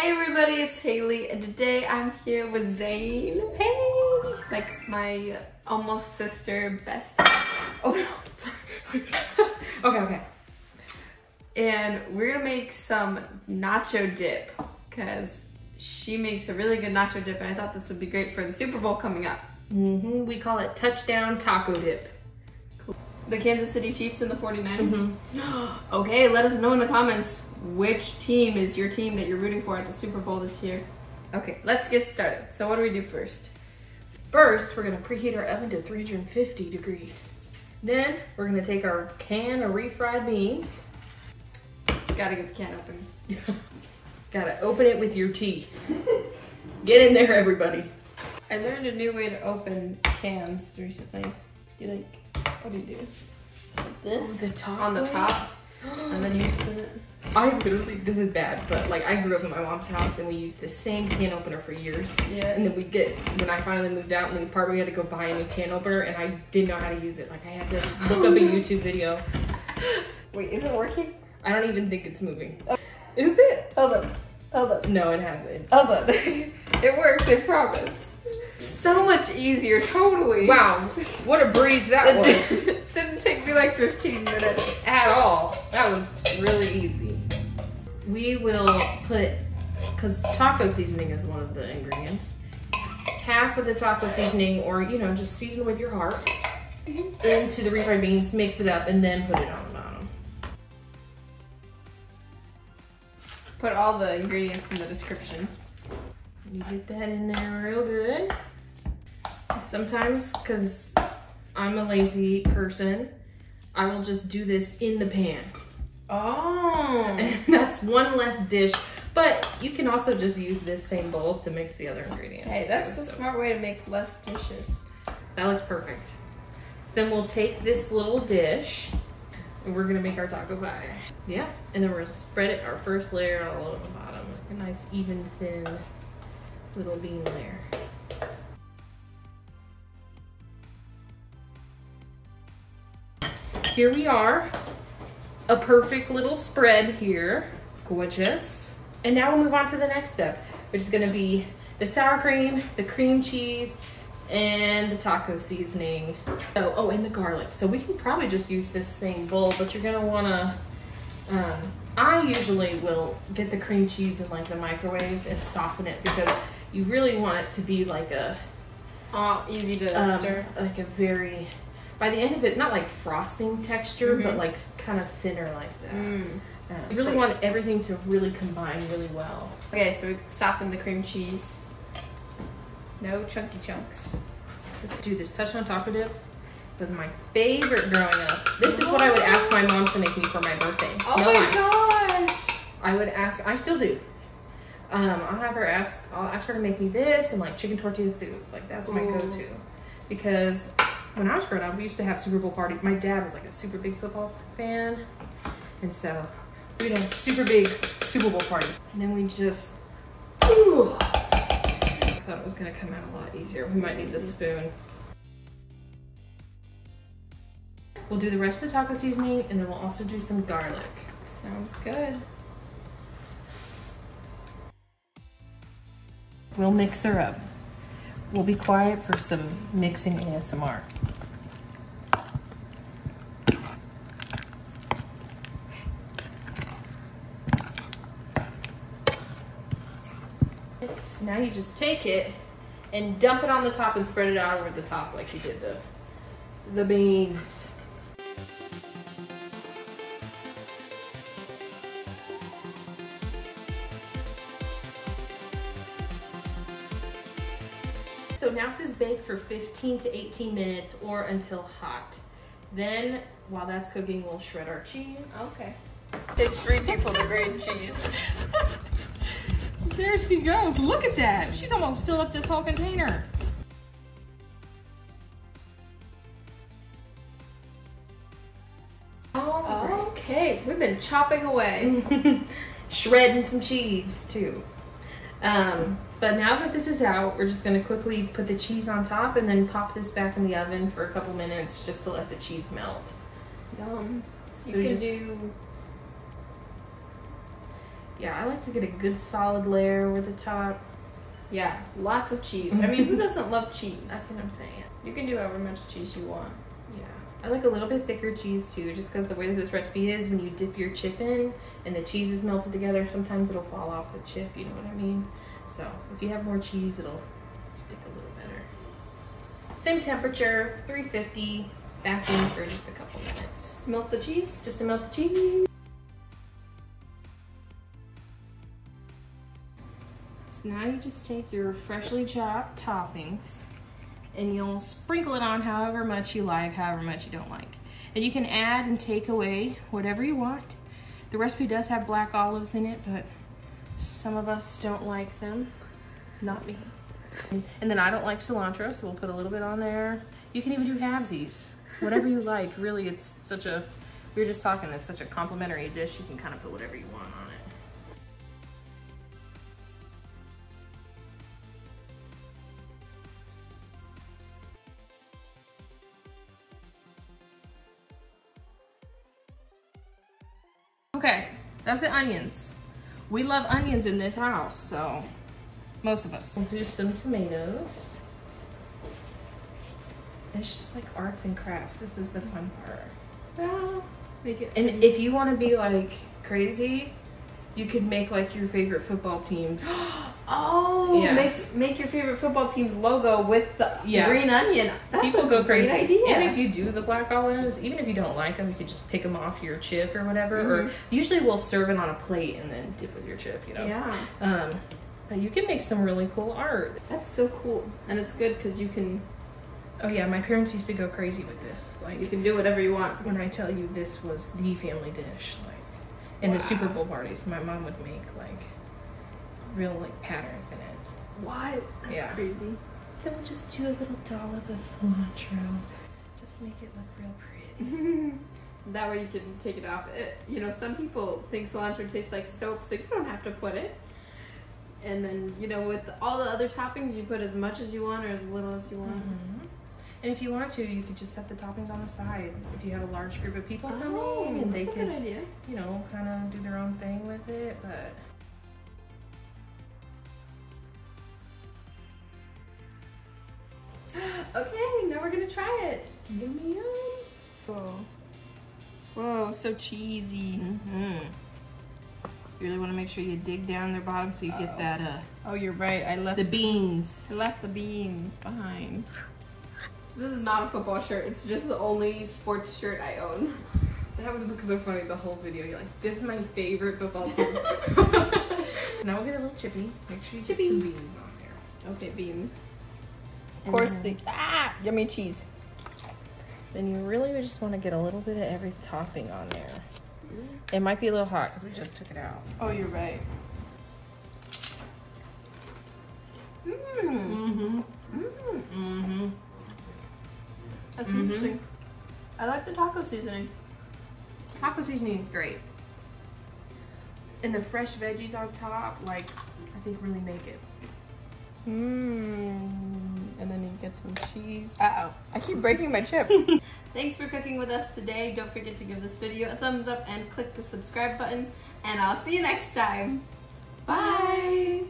Hey everybody, it's Hailey, and today I'm here with Zayn. Hey! Like my almost sister, best. Oh no, sorry. Okay, okay. And we're gonna make some nacho dip because she makes a really good nacho dip, and I thought this would be great for the Super Bowl coming up. hmm We call it touchdown taco dip. The Kansas City Chiefs and the 49ers. okay, let us know in the comments which team is your team that you're rooting for at the Super Bowl this year. Okay, let's get started. So, what do we do first? First, we're gonna preheat our oven to 350 degrees. Then, we're gonna take our can of refried beans. Gotta get the can open. Gotta open it with your teeth. Get in there, everybody. I learned a new way to open cans recently. You like, what do you do? Like this? The top On the top, and then you spin it. I literally, this is bad, but like I grew up in my mom's house and we used the same can opener for years. Yeah. And then we get, when I finally moved out and the part we had to go buy a new can opener and I didn't know how to use it. Like I had to look up a YouTube video. Wait, is it working? I don't even think it's moving. Is it? Hold on. Hold on. No, it hasn't. Hold on. it works, I promise. So much easier, totally. Wow, what a breeze that was. Didn't, didn't take me like 15 minutes. At all. That was really easy. We will put, because taco seasoning is one of the ingredients, half of the taco seasoning, or you know, just season with your heart, into the refried beans, mix it up, and then put it on the bottom. Put all the ingredients in the description. You get that in there real good. Sometimes, because I'm a lazy person, I will just do this in the pan. Oh. And that's one less dish, but you can also just use this same bowl to mix the other ingredients. Hey, that's too, a so smart way to make less dishes. That looks perfect. So then we'll take this little dish and we're gonna make our taco pie. Yeah, and then we're gonna spread it our first layer all over the bottom, like a nice even thin little bean layer. Here we are, a perfect little spread here, gorgeous. And now we'll move on to the next step, which is gonna be the sour cream, the cream cheese, and the taco seasoning. Oh, oh, and the garlic. So we can probably just use this same bowl, but you're gonna wanna, um, I usually will get the cream cheese in like the microwave and soften it because you really want it to be like a, Oh, easy to um, stir. like a very, by the end of it, not like frosting texture, but Mhm. like kind of thinner like that. Mm. Uh, you really want everything to really combine really well. Okay, so we soften the cream cheese. No chunky chunks. Let's do this touchdown taco dip It was my favorite growing up. This is what I would ask my mom to make me for my birthday. Oh no my lie. gosh! I would ask. I still do. Um, I'll have her ask. I'll ask her to make me this and like chicken tortilla soup. Like that's my Ooh. go-to. Because when I was growing up, we used to have Super Bowl party. My dad was like a super big football fan, and so we'd have super big Super Bowl parties. And then we just. Ooh, I thought it was gonna come out a lot easier. We might need the spoon. We'll do the rest of the taco seasoning, and then we'll also do some garlic. Sounds good. We'll mix her up. We'll be quiet for some mixing ASMR. So now you just take it and dump it on the top and spread it out over the top like you did the the beans. So now it says bake for 15 to 18 minutes or until hot. Then, while that's cooking, we'll shred our cheese. Okay. Take three people to grade cheese. There she goes. Look at that. She's almost filled up this whole container. Okay, we've been chopping away. Shredding some cheese too. Um, but now that this is out, we're just gonna quickly put the cheese on top and then pop this back in the oven for a couple minutes just to let the cheese melt. Yum. So you can do Yeah, I like to get a good solid layer over the top. Yeah, lots of cheese. I mean, who doesn't love cheese? That's what I'm saying. You can do however much cheese you want. Yeah. I like a little bit thicker cheese too, just because the way that this recipe is, when you dip your chip in and the cheese is melted together, sometimes it'll fall off the chip, you know what I mean? So if you have more cheese, it'll stick a little better. Same temperature, 350, back in for just a couple minutes. To melt the cheese? Just to melt the cheese. So now you just take your freshly chopped toppings and you'll sprinkle it on however much you like, however much you don't like. And you can add and take away whatever you want. The recipe does have black olives in it, but some of us don't like them. Not me. And then I don't like cilantro, so we'll put a little bit on there. You can even do halvesies. Whatever you like. Really, it's such a, we were just talking, it's such a complimentary dish. You can kind of put whatever you want on it. Okay, that's the onions. We love onions in this house, so most of us. We'll do some tomatoes. It's just like arts and crafts. This is the fun part. Well, make it. And if you want to be like crazy, you could make like your favorite football teams. oh, Yeah. make make your favorite football team's logo with the Yeah. green onion. That's People go crazy. idea. And if you do the black olives, even if you don't like them, you could just pick them off your chip or whatever. Or Mhm. usually we'll serve it on a plate and then dip with your chip, you know. yeah, Um, but you can make some really cool art. that's so cool, and it's good because you can Oh yeah, my parents used to go crazy with this. Like you can do whatever you want. when I tell you this was the family dish, like in the Super Bowl parties, my mom would make like real like patterns in it. What? That's Yeah. crazy. Then we'll just do a little dollop of cilantro. Just make it look real pretty. that way you can take it off. It, you know, some people think cilantro tastes like soap, so you don't have to put it. And then, you know, with all the other toppings, you put as much as you want or as little as you want. Mhm. And if you want to, you could just set the toppings on the side. If you have a large group of people coming, Oh, and they that's a could, you know, kind of do their own thing with it. But Okay, now we're gonna try it. yummy yums. Whoa. Whoa, so cheesy. Mm-hmm. You really want to make sure you dig down their bottom so you get Uh-oh. that uh Oh, you're right. I left the beans. I left the beans behind. This is not a football shirt. It's just the only sports shirt I own. That would look so funny the whole video. You're like, this is my favorite football team. now we'll get a little chippy. Make sure you get Chippy. some beans on there. Okay, beans. Of And course, then- the ah, yummy cheese. Then you really just want to get a little bit of every topping on there. It might be a little hot because we just took it out. Oh, you're right. Mmm. Mm-hmm. Mmm. Mm-hmm. That's Mhm. interesting. I like the taco seasoning. Taco seasoning, great. And the fresh veggies on top, like, I think really make it. Mmm. And then you get some cheese. Uh oh. I keep breaking my chip. Thanks for cooking with us today. Don't forget to give this video a thumbs up and click the subscribe button. And I'll see you next time. Bye.